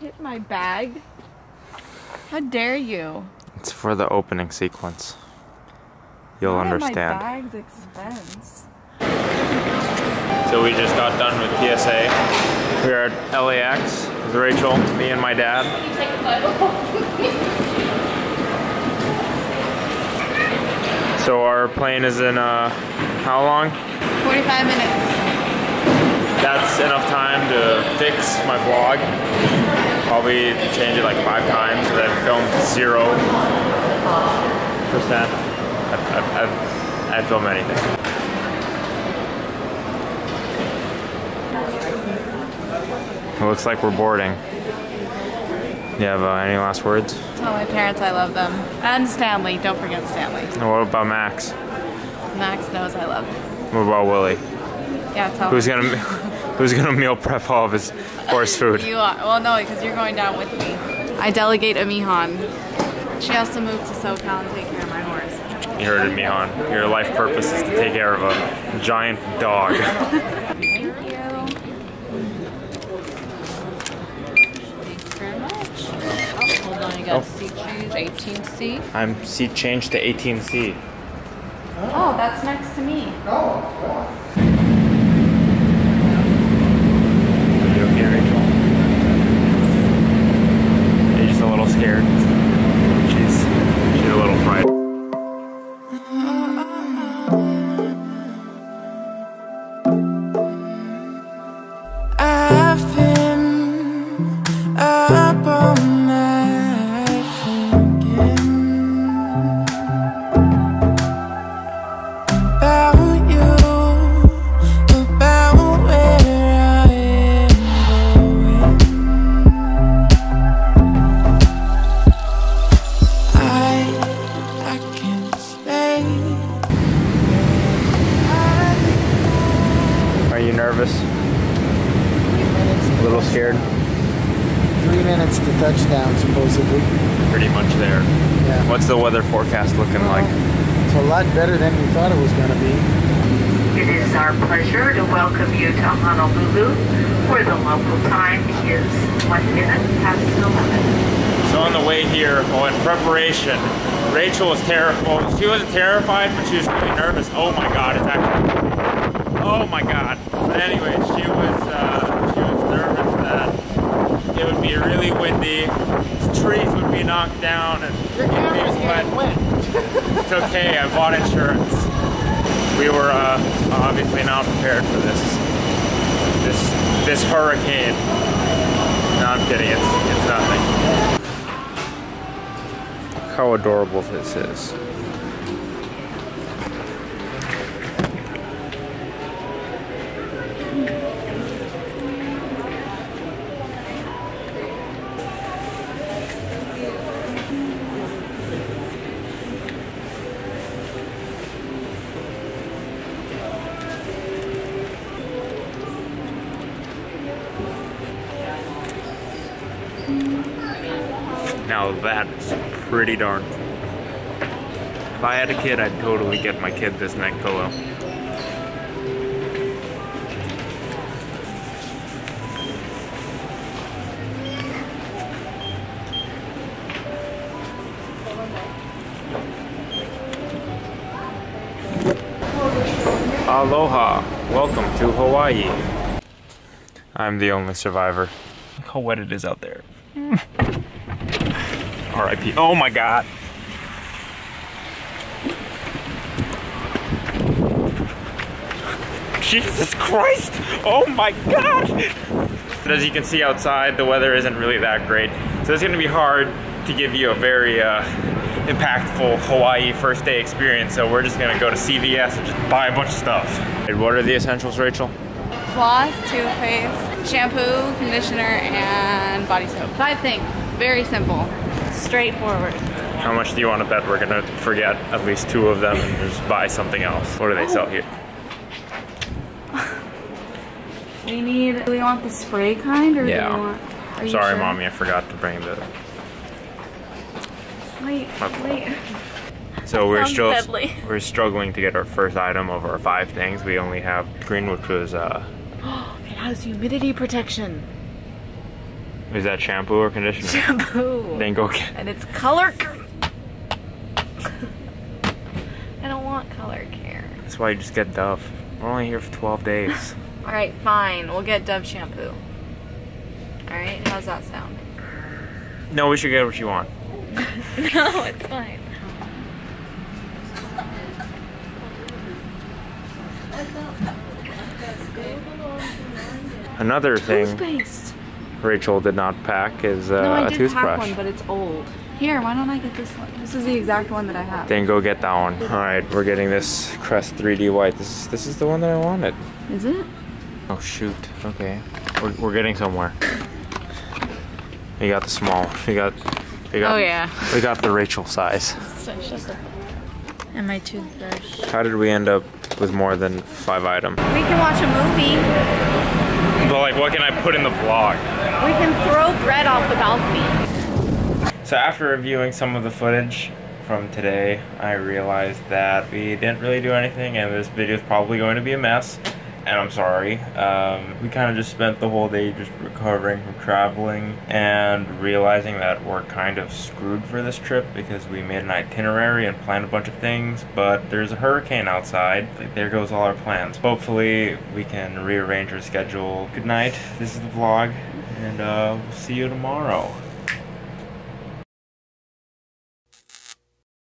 hit my bag. How dare you? It's for the opening sequence. You'll Not at understand. My bag's expense. So we just got done with TSA. We're at LAX with Rachel, me and my dad. So our plane is in uh, how long? 45 minutes. That's enough time to fix my vlog. Probably change it like five times because I've filmed zero percent. I've, I've, I've, I've filmed anything. It looks like we're boarding. You have uh, any last words? Tell my parents I love them. And Stanley. Don't forget Stanley. And what about Max? Max knows I love him. What about Willie? Yeah, tell Who's him. gonna Who's gonna meal prep all of his horse food? You are. Well, no, because you're going down with me. I delegate a Mihan. She has to move to SoCal and take care of my horse. You heard it, Mihan. Your life purpose is to take care of a giant dog. Thank you. Thanks very much. Oh, hold on, you got Oh. seat change, 18C. I'm seat changed to 18C. Oh, that's next to me. Oh, are scared? Three minutes to touchdown, supposedly. Pretty much there. Yeah. What's the weather forecast looking like? It's a lot better than we thought it was going to be. It is our pleasure to welcome you to Honolulu, where the local time is one minute past 11. So on the way here, well, in preparation, Rachel was terrified. She wasn't terrified, but she was really nervous. Oh my God, it's actually. Oh my God. But anyway, she was uh, she was nervous that it would be windy, trees would be knocked down, and it would be wet. It's okay. I bought insurance. We were uh, obviously not prepared for this this this hurricane. No, I'm kidding. It's it's nothing how adorable this is. Now that's pretty darn cool. If I had a kid, I'd totally get my kid this neck pillow. Aloha, welcome to Hawaii. I'm the only survivor. Look how wet it is out there. R.I.P. Oh my god. Jesus Christ! Oh my god! As you can see outside, the weather isn't really that great. So it's gonna be hard to give you a very uh, impactful Hawaii first day experience. So we're just gonna go to CVS and just buy a bunch of stuff. And what are the essentials, Rachel? Floss, toothpaste, shampoo, conditioner, and body soap. Five things. Very simple. Straightforward. How much do you want to bet we're gonna forget at least two of them and just buy something else? What do they sell here? We need. Do we want the spray kind or Yeah. do we want? Are Sorry, sure? mommy, I forgot to bring the. Wait, wait. So we're still deadly. we're struggling to get our first item of our five things. We only have green, which was uh, It has humidity protection. Is that shampoo or conditioner? Shampoo. then go get. And it's color. I don't want color care. That's why you just get Dove. We're only here for 12 days. All right, fine. We'll get Dove shampoo. All right, how's that sound? no, we should get what you want. no, it's fine. Another thing Toothpaste. Rachel did not pack is uh, no, I a did toothbrush. pack one, but it's old. Here, why don't I get this one? This is the exact one that I have. Then go get that one. All right, we're getting this Crest 3D white. This is this is the one that I wanted. Is it? Oh shoot. Okay, we're, we're getting somewhere. We got the small. We got. We got Oh, yeah. We got the Rachel size. And my toothbrush. How did we end up with more than five items? We can watch a movie. But like, what can I put in the vlog? We can throw bread off the balcony. So after reviewing some of the footage from today, I realized that we didn't really do anything and this video is probably going to be a mess. And I'm sorry. Um, we kind of just spent the whole day just recovering from traveling and realizing that we're kind of screwed for this trip because we made an itinerary and planned a bunch of things, but there's a hurricane outside. Like, there goes all our plans. Hopefully we can rearrange our schedule. Good night. This is the vlog and uh, we'll see you tomorrow.